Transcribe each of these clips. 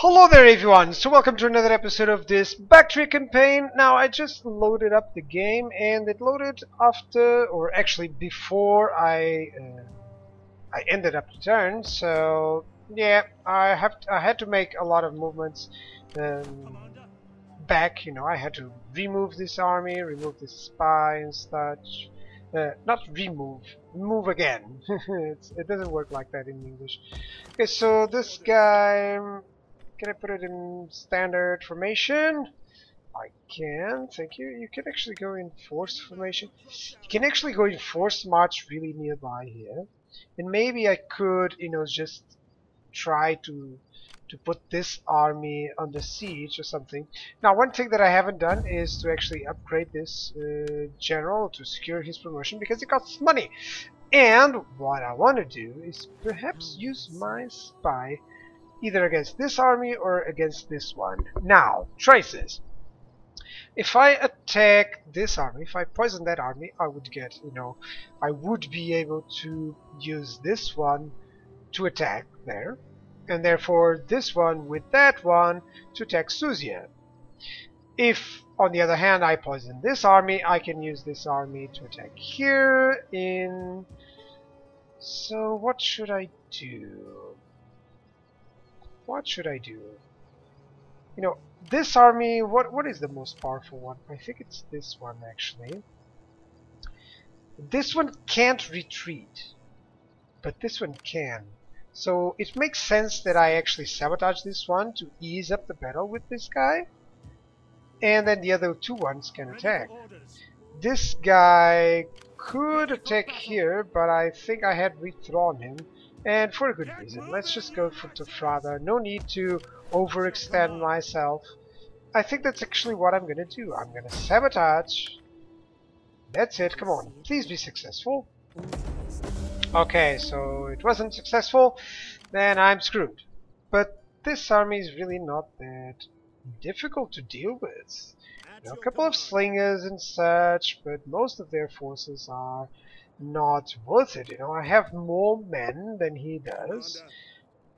Hello there everyone, so welcome to another episode of this Bactria campaign. Now I just loaded up the game and it loaded after, or actually before I uh, I ended up the turn, so yeah, I have to, I had to make a lot of movements um, back, you know, I had to remove this army, remove this spy and such. Uh, not remove, move again. it doesn't work like that in English. Okay, so this guy can I put it in standard formation? I can, thank you. You can actually go in forced formation. You can actually go in forced march really nearby here. And maybe I could, you know, just try to to put this army under siege or something. Now, one thing that I haven't done is to actually upgrade this uh, general to secure his promotion because it costs money. And what I want to do is perhaps use my spy either against this army or against this one. Now, choices. If I attack this army, if I poison that army, I would get, you know, I would be able to use this one to attack there, and therefore this one with that one to attack Suzia. If, on the other hand, I poison this army, I can use this army to attack here in... So what should I do? What should I do? You know, this army, what what is the most powerful one? I think it's this one actually. This one can't retreat, but this one can. So it makes sense that I actually sabotage this one to ease up the battle with this guy. And then the other two ones can attack. This guy could attack here, but I think I had withdrawn him and for a good reason. Let's just go for Tofrada. No need to overextend myself. I think that's actually what I'm gonna do. I'm gonna sabotage. That's it, come on. Please be successful. Okay, so it wasn't successful. Then I'm screwed. But this army is really not that difficult to deal with. You know, a couple of slingers and such, but most of their forces are not worth it. You know, I have more men than he does.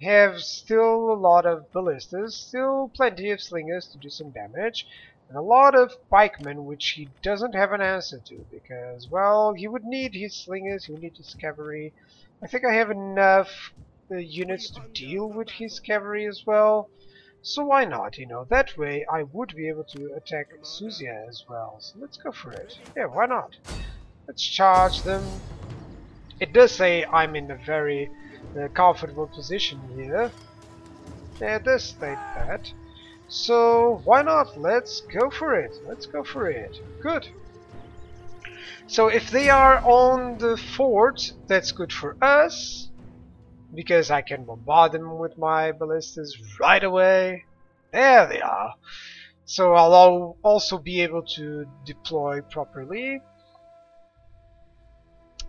Have still a lot of ballistas, still plenty of slingers to do some damage, and a lot of pikemen which he doesn't have an answer to because, well, he would need his slingers, he would need his cavalry. I think I have enough uh, units to deal with his cavalry as well. So why not, you know, that way I would be able to attack Suzia as well. So let's go for it. Yeah, why not? Let's charge them. It does say I'm in a very uh, comfortable position here. Yeah, it does state that. So why not? Let's go for it. Let's go for it. Good. So if they are on the fort, that's good for us. Because I can bombard them with my ballistas right away. There they are. So I'll also be able to deploy properly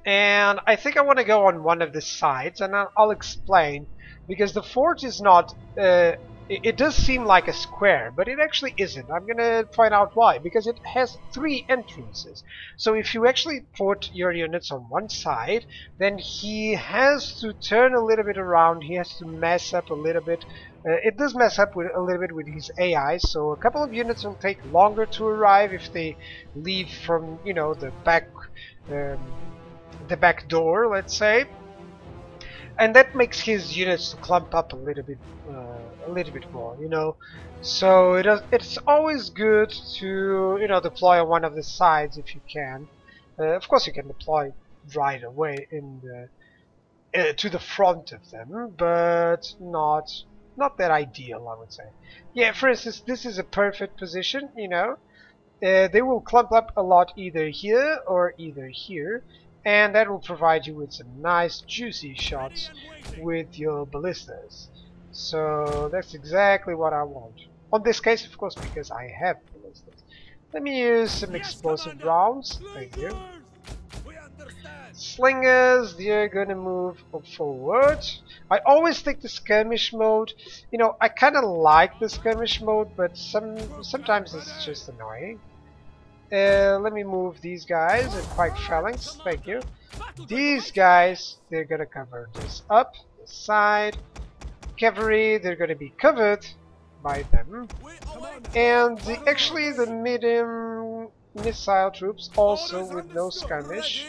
and I think I want to go on one of the sides and I'll, explain because the fort is not uh, it, it, does seem like a square but it actually isn't. I'm gonna point out why because it has three entrances. So if you actually put your units on one side then he has to turn a little bit around he has to mess up a little bit. Uh, it does mess up with a little bit with his AI, so a couple of units will take longer to arrive if they leave from, you know, the back um, the back door, let's say, and that makes his units to clump up a little bit, uh, a little bit more, you know. So it is, it's always good to, you know, deploy on one of the sides if you can. Uh, of course, you can deploy right away in the uh, to the front of them, but not not that ideal, I would say. Yeah, for instance, this is a perfect position, you know. Uh, they will clump up a lot either here or either here and that will provide you with some nice juicy shots with your ballistas. So that's exactly what I want. On this case of course because I have ballistas. Let me use some explosive rounds. Thank you. Slingers they're gonna move forward. I always take the skirmish mode. You know I kinda like the skirmish mode but some sometimes it's just annoying let me move these guys and fight phalanx. Thank you. These guys, they're gonna cover this up, this side. cavalry, they're to be covered by them. And the, actually the medium missile troops also with no skirmish.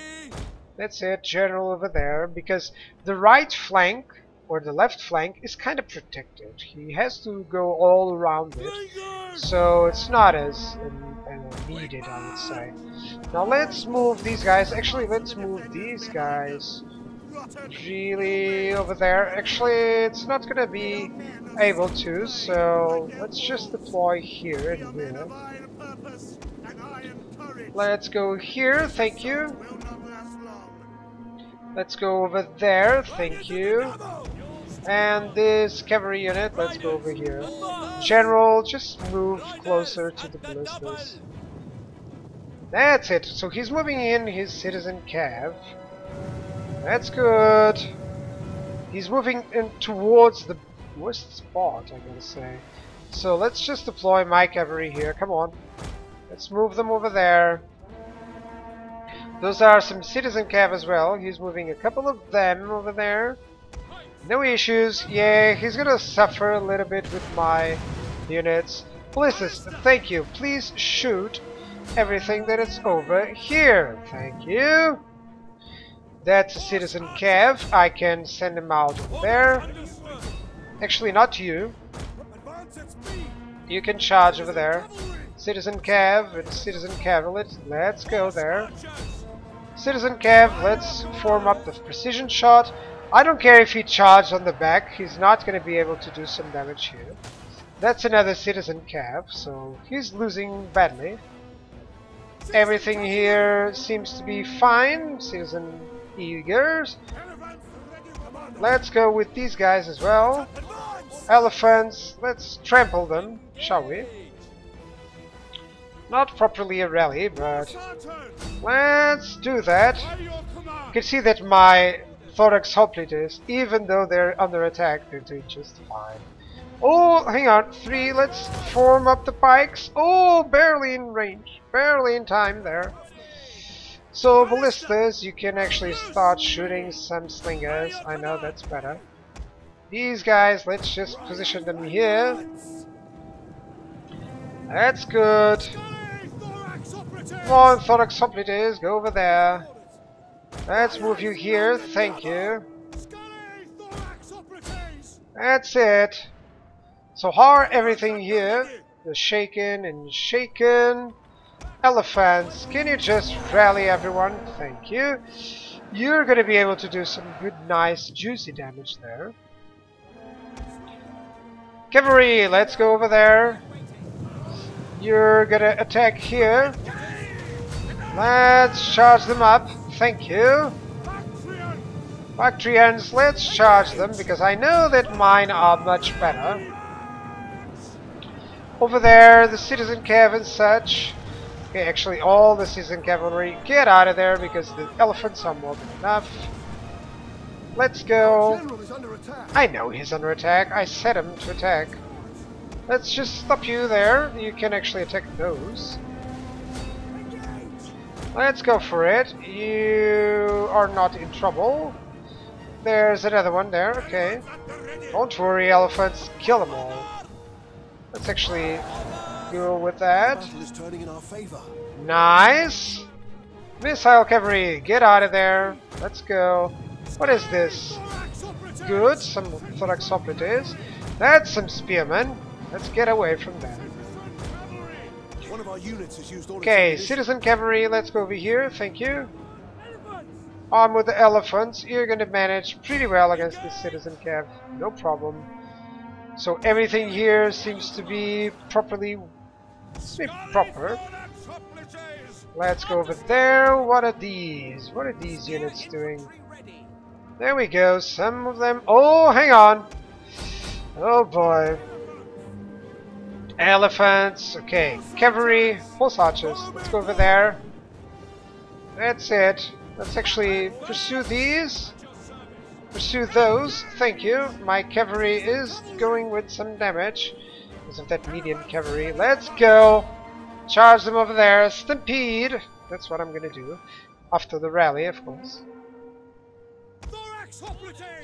That's it, general over there, because the right flank or the left flank is kind of protected. He has to go all around it, so it's not as um, uh, needed, I would say. Now let's move these guys. Actually, let's move these guys really over there. Actually, it's not gonna be able to, so let's just deploy here and here. Let's go here, thank you. Let's go over there, thank you. And this cavalry unit, let's go over here. General, just move closer to the ballistas. That's it. So he's moving in his citizen cav. That's good. He's moving in towards the worst spot, I gotta say. So let's just deploy my cavalry here. Come on. Let's move them over there. Those are some citizen cav as well. He's moving a couple of them over there. No issues. Yeah, he's gonna suffer a little bit with my units. Ballistas, thank you. Please shoot everything that is over here. Thank you. That's a citizen Cav. I can send him out there. Actually, not you. You can charge over there. Citizen Cav and Citizen Cav. Let's, let's go there. Citizen Cav, let's form up the precision shot. I don't care if he charged on the back, he's not going to be able to do some damage here. That's another Citizen Cav, so he's losing badly. Everything here seems to be fine. Citizen Eagers. Let's go with these guys as well. Elephants, let's trample them, shall we? Not properly a rally, but let's do that. You can see that my Thorax Hoplites, even though they're under attack, they're doing just fine. Oh, hang on, three, let's form up the pikes. Oh, barely in range, barely in time there. So ballistas, you can actually start shooting some slingers. I know that's better. These guys, let's just position them here. That's good. Come on, Thorax Hoplites, go over there. Let's move you here, thank you. That's it. So how are everything here? The shaken and shaken. Elephants, can you just rally everyone? Thank you. You're gonna be able to do some good, nice, juicy damage there. Cavalry, let's go over there. You're gonna attack here. Let's charge them up. Thank you. Bactrians, let's charge them because I know that mine are much better. Over there, the citizen cav and such. Okay, actually all the citizen cavalry, get out of there because the elephants are more than enough. Let's go. I know he's under attack. I set him to attack. Let's just stop you there. You can actually attack those. Let's go for it. You are not in trouble. There's another one there, okay. Don't worry, elephants. Kill them all. Let's actually go with that. Nice! Missile cavalry, get out of there. Let's go. What is this? Good, some thorax is. That's some spearmen. Let's get away from them. Okay, citizen cavalry, let's go over here, thank you. On with the elephants, you're gonna manage pretty well against the citizen cav, no problem. So everything here seems to be properly proper. Let's go over there. What are these? What are these units doing? There we go. Some of them. Oh, hang on. Oh boy. Elephants. Okay. Cavalry. Horse archers. Let's go over there. That's it. Let's actually pursue these. Pursue those. Thank you. My cavalry is going with some damage. Because of that medium cavalry. Let's go. Charge them over there. Stampede. That's what I'm going to do. After the rally, of course.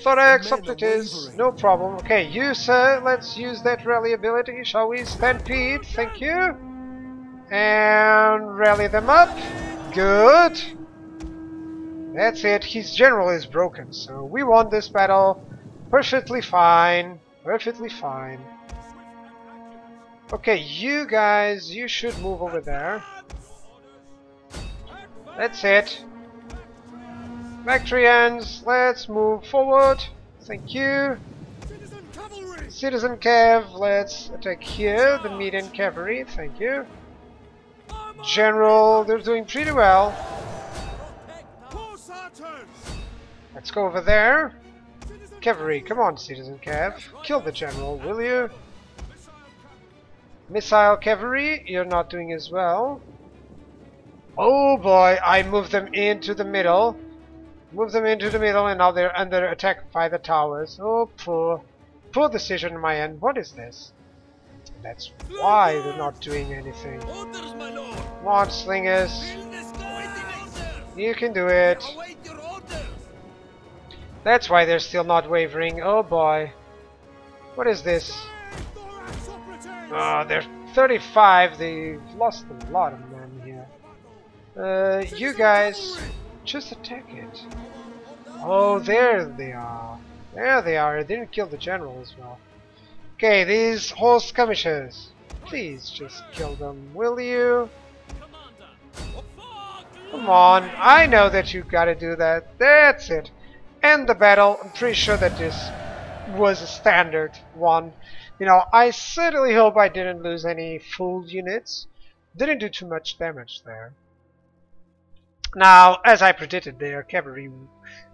Thorax, up it is. No problem. Okay, you, sir, let's use that rally ability, shall we? Stampede, thank you. And rally them up. Good. That's it. His general is broken, so we won this battle. Perfectly fine. Perfectly fine. Okay, you guys, you should move over there. That's it. Bactrians, let's move forward. Thank you. Citizen Cav, let's attack here, the median cavalry, thank you. General, they're doing pretty well. Let's go over there. Cavalry, come on, Citizen Cav. Kill the general, will you? Missile cavalry, you're not doing as well. Oh boy, I moved them into the middle. Move them into the middle and now they're under attack by the towers. Oh, poor. Poor decision on my end. What is this? That's why they're not doing anything. Come on, slingers. You can do it. That's why they're still not wavering. Oh boy. What is this? Oh, they're 35. They've lost a lot of men here. Uh, you guys, just attack it. Oh, there they are. There they are. Didn't kill the general as well. Okay, these horse skirmishers. Please just kill them, will you? Come on, I know that you gotta do that. That's it. End the battle. I'm pretty sure that this was a standard one. You know, I certainly hope I didn't lose any full units. Didn't do too much damage there. Now, as I predicted, their cavalry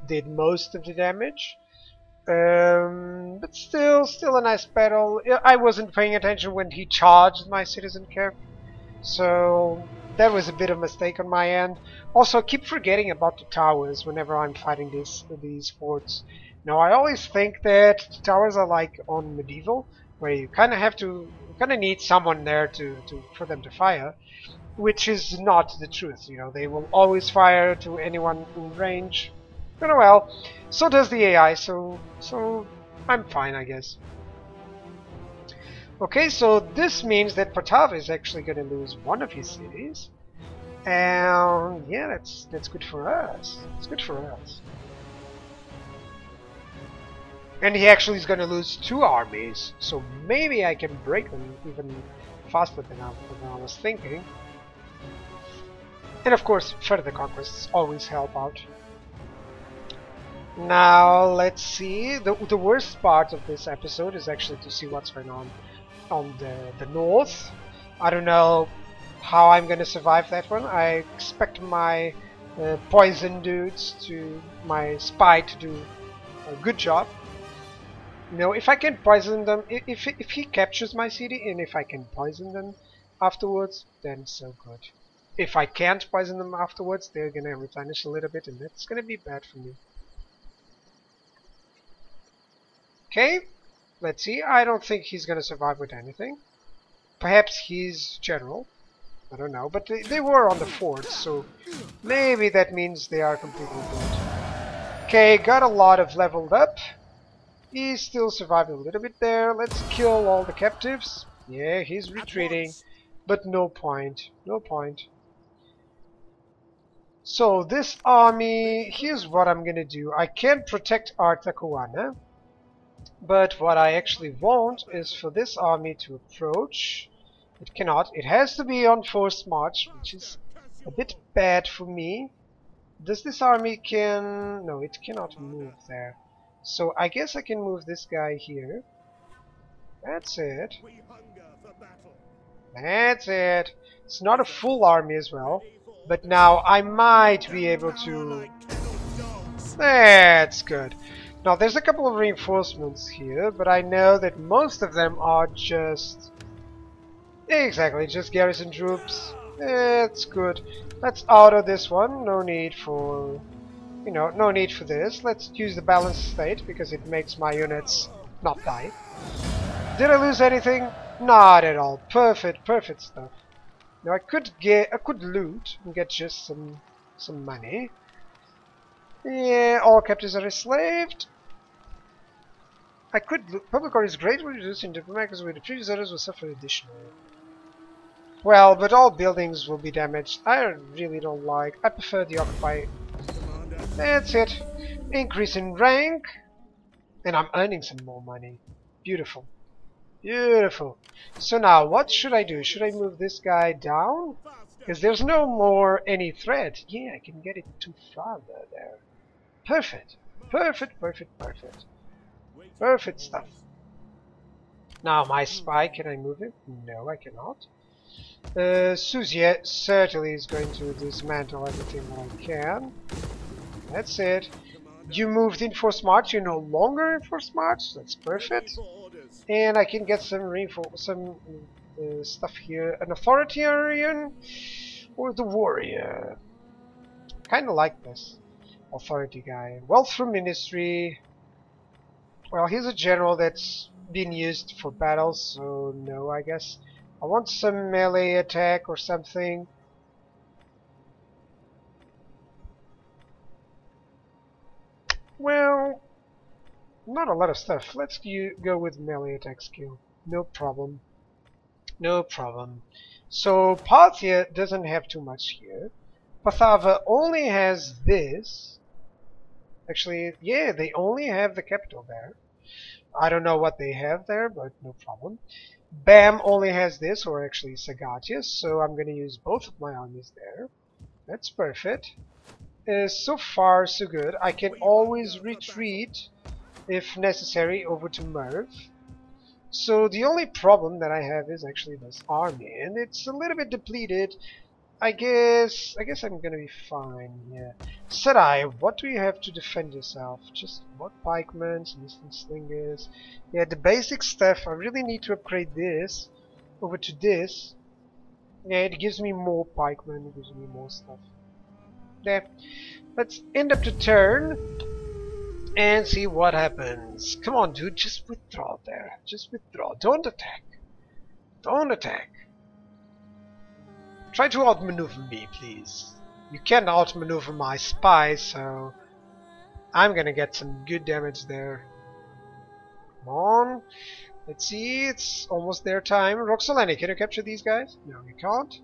did most of the damage. Um, but still, still a nice battle. I wasn't paying attention when he charged my citizen cav, so that was a bit of a mistake on my end. Also, I keep forgetting about the towers whenever I'm fighting these these forts. Now, I always think that the towers are like on medieval, where you kind of have to, kind of need someone there to, to for them to fire which is not the truth. You know, they will always fire to anyone in range. But oh well, so does the AI, so so I'm fine, I guess. Okay, so this means that Parthava is actually going to lose one of his cities. And yeah, that's that's good for us. It's good for us. And he actually is going to lose two armies, so maybe I can break them even faster than I, than I was thinking. And of course, further conquests always help out. Now, let's see. The, the worst part of this episode is actually to see what's going on on the, the north. I don't know how I'm going to survive that one. I expect my uh, poison dudes to, my spy to do a good job. You know, if I can poison them, if, if he captures my city and if I can poison them afterwards, then so good if I can't poison them afterwards, they're gonna replenish a little bit, and that's gonna be bad for me. Okay, let's see. I don't think he's gonna survive with anything. Perhaps he's general. I don't know, but they, they were on the fort, so maybe that means they are completely good. Okay, got a lot of leveled up. He's still surviving a little bit there. Let's kill all the captives. Yeah, he's retreating, but no point. No point. So this army, here's what I'm gonna do. I can protect Artacoana, but what I actually want is for this army to approach. It cannot. It has to be on forced march, which is a bit bad for me. Does this army can... No, it cannot move there. So I guess I can move this guy here. That's it. That's it. It's not a full army as well. But now I might be able to... That's good. Now there's a couple of reinforcements here, but I know that most of them are just... Exactly, just garrison troops. That's good. Let's auto this one. No need for... You know, no need for this. Let's use the balanced state because it makes my units not die. Did I lose anything? Not at all. Perfect, perfect stuff. Now I could get, I could loot and get just some, some money. Yeah, all captives are enslaved. I could look, public order is greatly reduced in diplomatic with the previous orders will suffer additional. Well, but all buildings will be damaged. I really don't like. I prefer the occupy. That's it. Increase in rank. And I'm earning some more money. Beautiful. Beautiful. So now, what should I do? Should I move this guy down? Because there's no more any threat. Yeah, I can get it too far there. Perfect. Perfect, perfect, perfect. Perfect stuff. Now, my spy, can I move it? No, I cannot. Uh, Susie certainly is going to dismantle everything I can. That's it. You moved in forced march, you're no longer in forced march, that's perfect. And I can get some reinforce some uh, stuff here. An authoritarian or the warrior. Kinda like this authority guy. Wealth from ministry. Well, he's a general that's been used for battles, so no, I guess. I want some melee attack or something. Well, not a lot of stuff. Let's go with melee attack skill. No problem. No problem. So Parthia doesn't have too much here. Parthava only has this. Actually, yeah, they only have the capital there. I don't know what they have there, but no problem. Bam only has this, or actually Sagatius, so I'm going to use both of my armies there. That's perfect. Uh, so far, so good. I can always retreat, if necessary, over to Merv. So the only problem that I have is actually this army, and it's a little bit depleted. I guess I guess I'm gonna be fine. Yeah. Sarai, what do you have to defend yourself? Just what pikemen, instant slingers. Yeah, the basic stuff. I really need to upgrade this over to this. Yeah, it gives me more pikemen, it gives me more stuff. There. Let's end up the turn and see what happens. Come on, dude, just withdraw there. Just withdraw. Don't attack. Don't attack. Try to outmaneuver me, please. You can't outmaneuver my spy, so I'm gonna get some good damage there. Come on. Let's see, it's almost their time. Roxolani, can you capture these guys? No, you can't.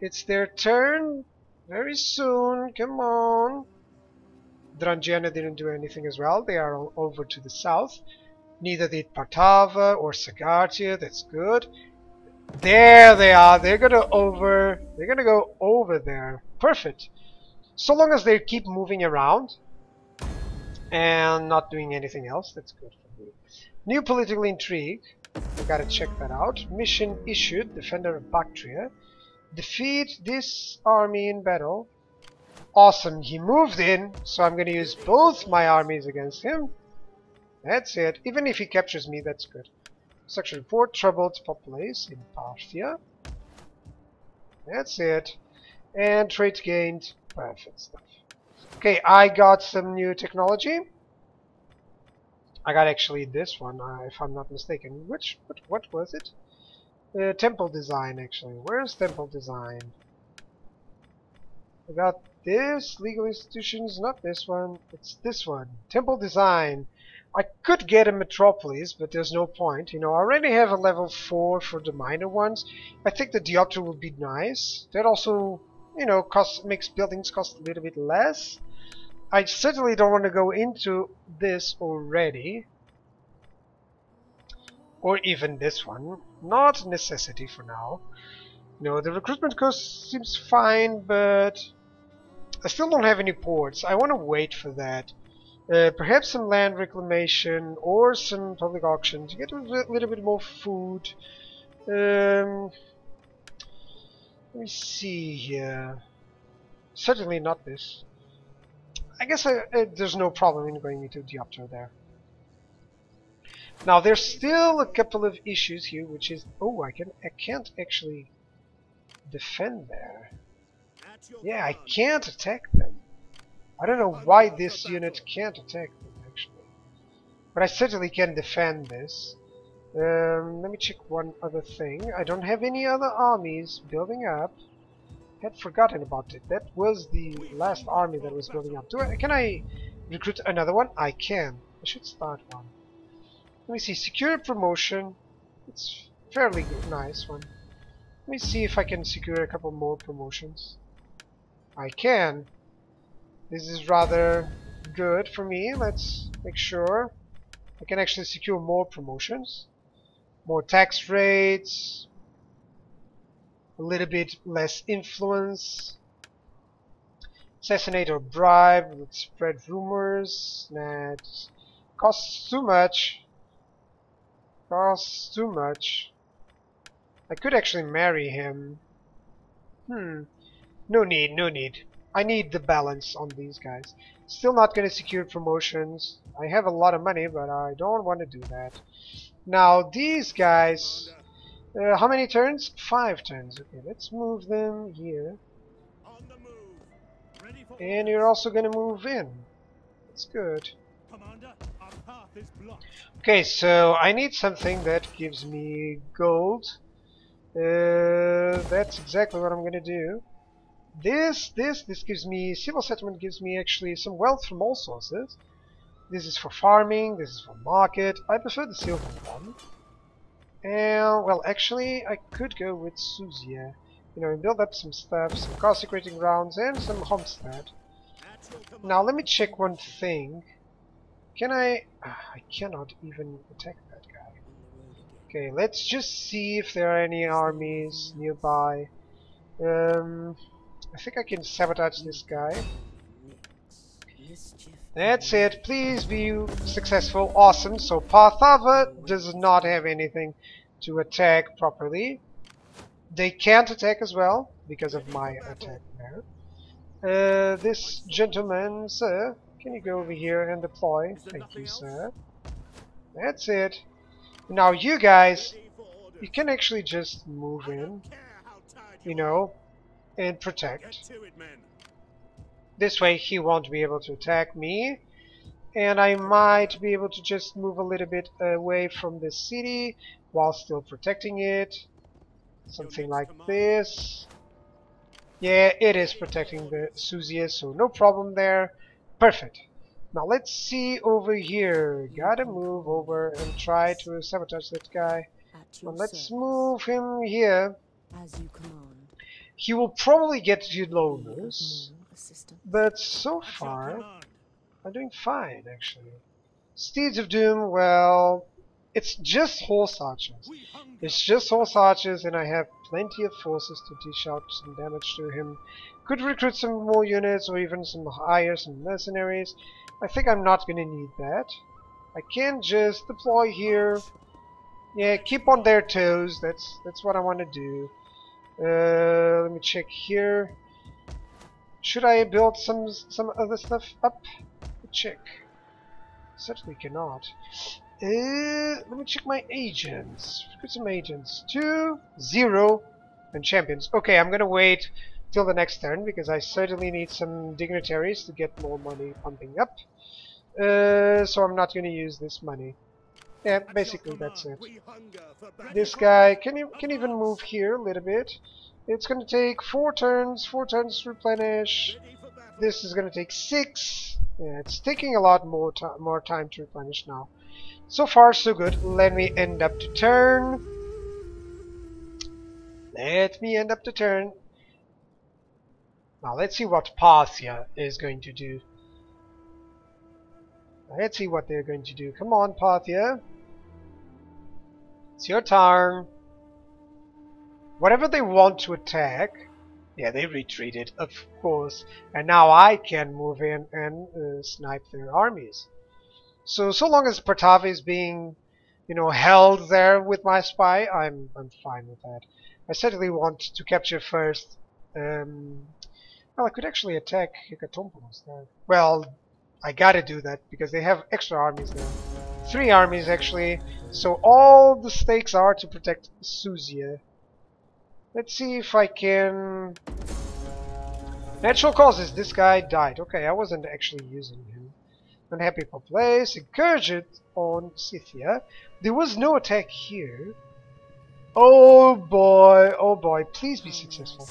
It's their turn. Very soon. Come on. Drangiana didn't do anything as well. They are over to the south. Neither did Parthava or Sagartia. That's good. There they are. They're gonna over. They're gonna go over there. Perfect. So long as they keep moving around and not doing anything else, that's good for me. New political intrigue. We gotta check that out. Mission issued. Defender of Bactria. Defeat this army in battle. Awesome, he moved in, so I'm gonna use both my armies against him. That's it. Even if he captures me, that's good. Section 4, troubled populace in Parthia. That's it. And trade gained. Perfect stuff. Okay, I got some new technology. I got actually this one, uh, if I'm not mistaken. Which, what, what was it? Uh, temple design, actually. Where's temple design? I got this legal institutions, not this one. It's this one. Temple design. I could get a Metropolis, but there's no point. You know, I already have a level 4 for the minor ones. I think the Diopter would be nice. That also, you know, cost makes buildings cost a little bit less. I certainly don't want to go into this already. Or even this one. Not necessity for now. You know, the recruitment cost seems fine, but I still don't have any ports. I want to wait for that. Uh, perhaps some land reclamation or some public auction to get a little bit more food. Um, let me see here. Certainly not this. I guess I, uh, there's no problem in going into Diopter there. Now there's still a couple of issues here, which is oh I can I can't actually defend there. Yeah, I can't attack them. I don't know why this unit can't attack them, actually. But I certainly can defend this. Um, let me check one other thing. I don't have any other armies building up. had forgotten about it. That was the last army that was building up. Do I, can I recruit another one? I can. I should start one. Let me see. Secure promotion. It's fairly good, nice one. Let me see if I can secure a couple more promotions. I can. This is rather good for me. Let's make sure I can actually secure more promotions. More tax rates. A little bit less influence. Assassinate or bribe. Let's spread rumors. That costs too much. Costs too much. I could actually marry him. Hmm. No need, no need. I need the balance on these guys. Still not going to secure promotions. I have a lot of money, but I don't want to do that. Now, these guys... Uh, how many turns? Five turns. Okay, let's move them here. And you're also going to move in. That's good. Okay, so I need something that gives me gold. Uh, that's exactly what I'm going to do. This, this, this gives me, civil settlement gives me actually some wealth from all sources. This is for farming, this is for market. I prefer the silver one. And, well, actually, I could go with Suzia. You know, build up some stuff, some consecrating grounds, and some homestead. Now, let me check one thing. Can I... I cannot even attack that guy. Okay, let's just see if there are any armies nearby. Um, I think I can sabotage this guy. That's it. Please be successful. Awesome. So Parthava does not have anything to attack properly. They can't attack as well because of my attack there. Uh, this gentleman, sir, can you go over here and deploy? Thank you, sir. That's it. Now you guys, you can actually just move in. You know, and protect. This way he won't be able to attack me. And I might be able to just move a little bit away from the city while still protecting it. Something like this. Yeah, it is protecting the Suzia, so no problem there. Perfect. Now let's see over here. Gotta move over and try to sabotage that guy. Well, let's move him here. As you command. He will probably get Eulomus, mm-hmm. mm-hmm. but so far, I'm doing fine, actually. Steeds of Doom, well, it's just horse archers. It's just horse archers, and I have plenty of forces to dish out some damage to him. Could recruit some more units, or even some hire some mercenaries. I think I'm not going to need that. I can just deploy here. Yeah, keep on their toes. That's that's what I want to do. Uh, let me check here. Should I build some some other stuff up? Check. Certainly cannot. Uh, let me check my agents. Got some agents. Two, zero, and champions. Okay, I'm gonna wait till the next turn because I certainly need some dignitaries to get more money pumping up. Uh, so I'm not gonna use this money. Yeah, basically that's it. This guy can you can even move here a little bit. It's gonna take four turns, four turns to replenish. This is gonna take six. Yeah, it's taking a lot more time more time to replenish now. So far so good. Let me end up the turn. Let me end up the turn. Now let's see what Parthia is going to do. Let's see what they're going to do. Come on, Parthia. It's your turn. Whatever they want to attack, yeah, they retreated, of course. And now I can move in and uh, snipe their armies. So, so long as Parthava is being, you know, held there with my spy, I'm, I'm fine with that. I certainly want to capture first. Um, well, I could actually attack Hecatompylos there. Well, I gotta do that because they have extra armies there. Three armies actually. So all the stakes are to protect Suzia. Let's see if I can... Natural causes, this guy died. Okay, I wasn't actually using him. Unhappy place, encourage it on Scythia. There was no attack here. Oh boy, oh boy, please be successful.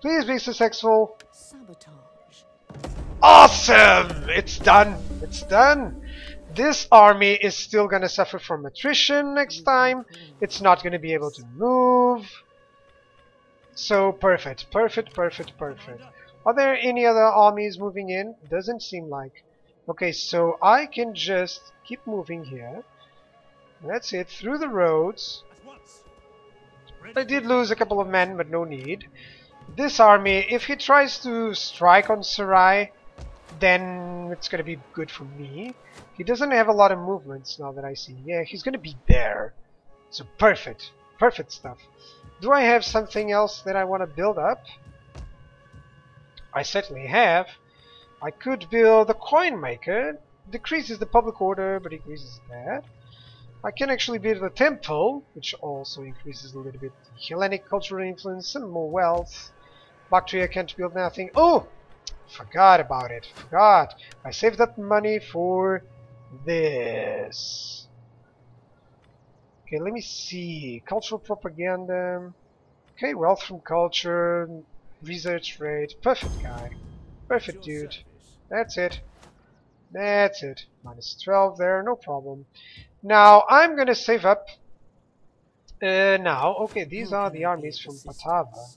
Please be successful. Sabotage. Awesome! It's done. It's done. This army is still gonna suffer from attrition next time. It's not gonna be able to move. So perfect, perfect, perfect, perfect. Are there any other armies moving in? Doesn't seem like. Okay, so I can just keep moving here. That's it, through the roads. I did lose a couple of men, but no need. This army, if he tries to strike on Sarai, then it's gonna be good for me. He doesn't have a lot of movements now that I see. Yeah, he's gonna be there. So perfect. Perfect stuff. Do I have something else that I want to build up? I certainly have. I could build a coin maker. Decreases the public order, but increases that. I can actually build a temple, which also increases a little bit Hellenic cultural influence, some more wealth. Bactria can't build nothing. Oh! Forgot about it. Forgot. I saved that money for this. Okay, let me see. Cultural propaganda. Okay, wealth from culture. Research rate. Perfect guy. Perfect dude. That's it. That's it. Minus 12 there, no problem. Now, I'm gonna save up. Uh, now, okay, these are the armies from Parthava.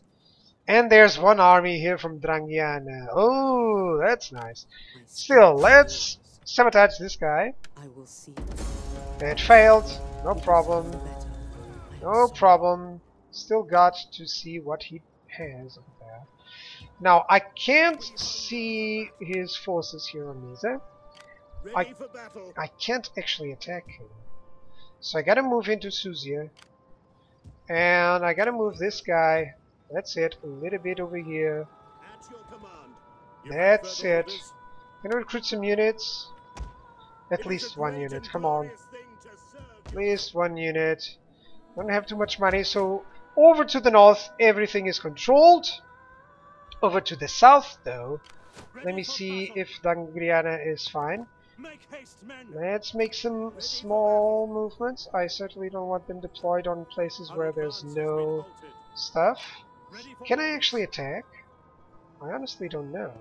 And there's one army here from Drangiana. Oh, that's nice. Still, let's sabotage this guy. I will see. It failed. No problem. No problem. Still got to see what he has over there. Now, I can't see his forces here on Nisa. Eh? I, I can't actually attack him. So I gotta move into Suzia. And I gotta move this guy. That's it. A little bit over here. That's it. Gonna recruit some units. At least one unit. Come on. At least one unit. Don't have too much money, so over to the north everything is controlled. Over to the south though, let me see if Drangiana is fine. Let's make some small movements. I certainly don't want them deployed on places where there's no stuff. Can I actually attack? I honestly don't know.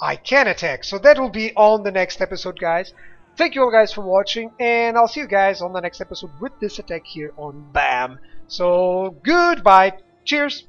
I can attack, so that will be on the next episode, guys. Thank you all guys for watching, and I'll see you guys on the next episode with this attack here on BAM. So, goodbye. Cheers.